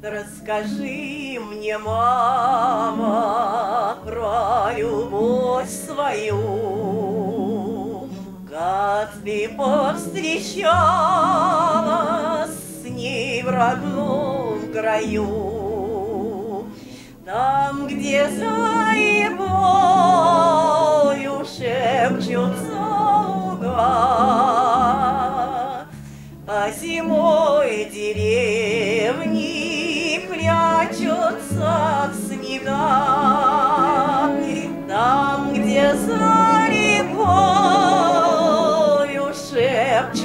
Расскажи мне, мама, про любовь свою, Как ты повстречалась с ней в родном краю, Там, где за ебою шепчутся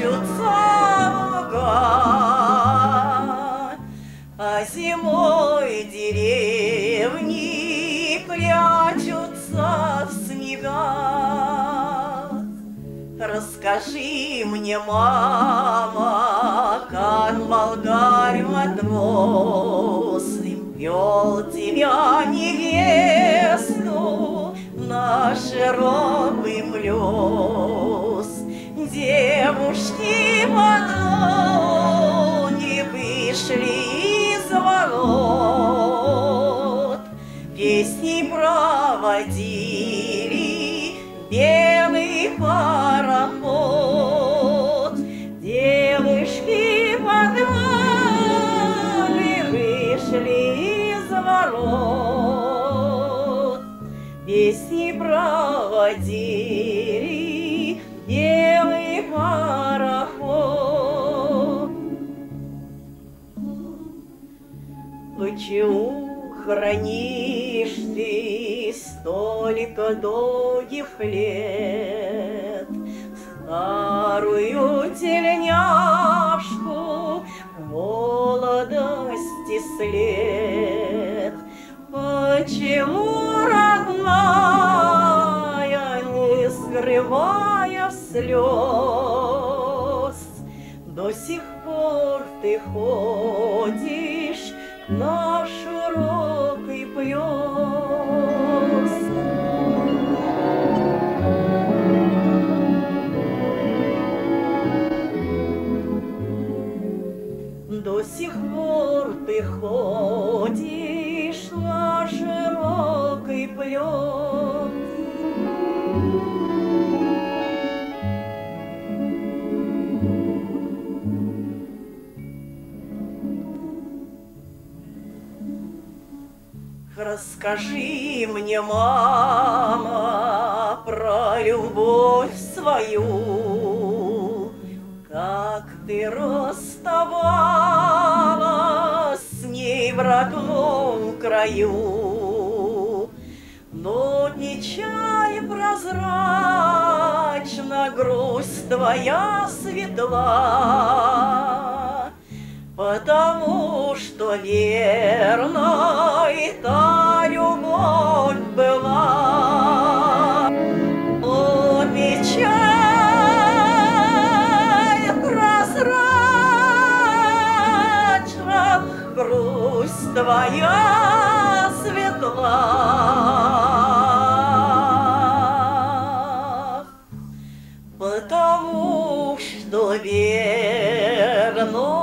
шепчутся луга, А зимой деревни прячутся в снегах. Расскажи мне, мама, как болгарь матросный Вел тебя, невесту, на широкий плес. Девушки не вышли из ворот, Песни проводили белый пароход. Девушки подруги вышли из ворот, Песни проводили пароход. Почему хранишь ты столько долгих лет Старую тельняшку молодости след? Почему, родная, не скрывая слез, пор ты ходишь на широкий плес. До сих пор ты ходишь на широкий плес. Расскажи мне, мама, про любовь свою, Как ты расставалась с ней в родном краю. Но не чай прозрачно грусть твоя светла, Потому что любовь была. О, печаль грусть твоя светла. Потому что верно